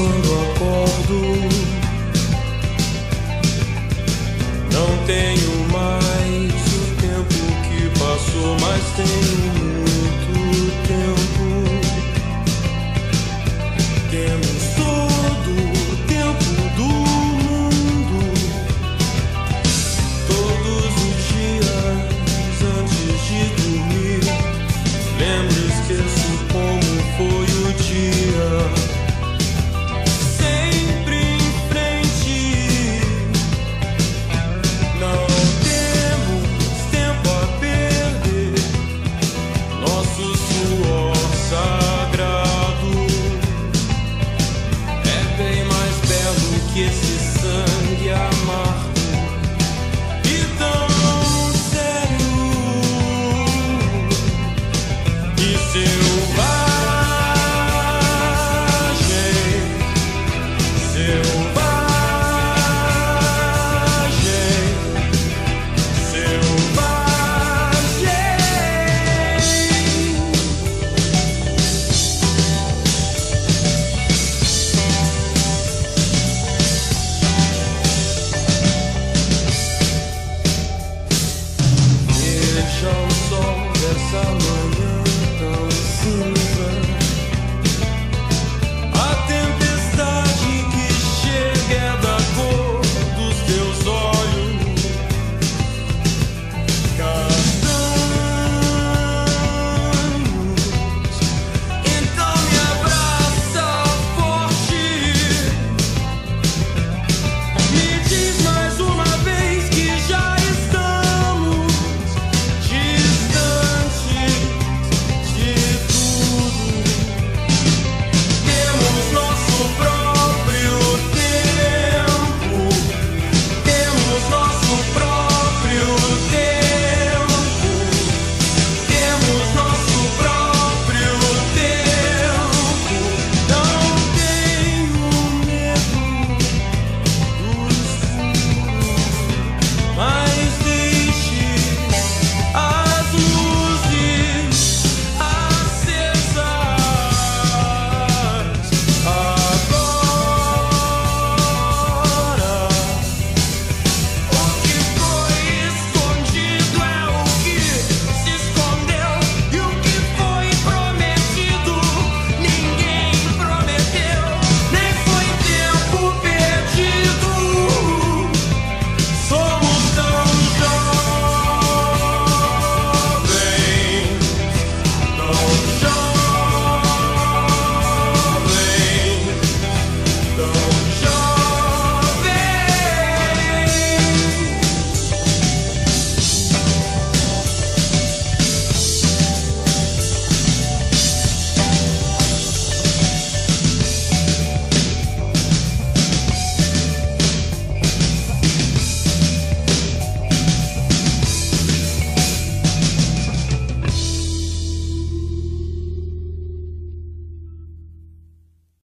quando acordo. Não tenho mais o tempo que passou, mas tenho muito tempo. Temos todo o tempo do mundo, todos os dias antes de dormir. Lembro, e esqueço como foi o dia.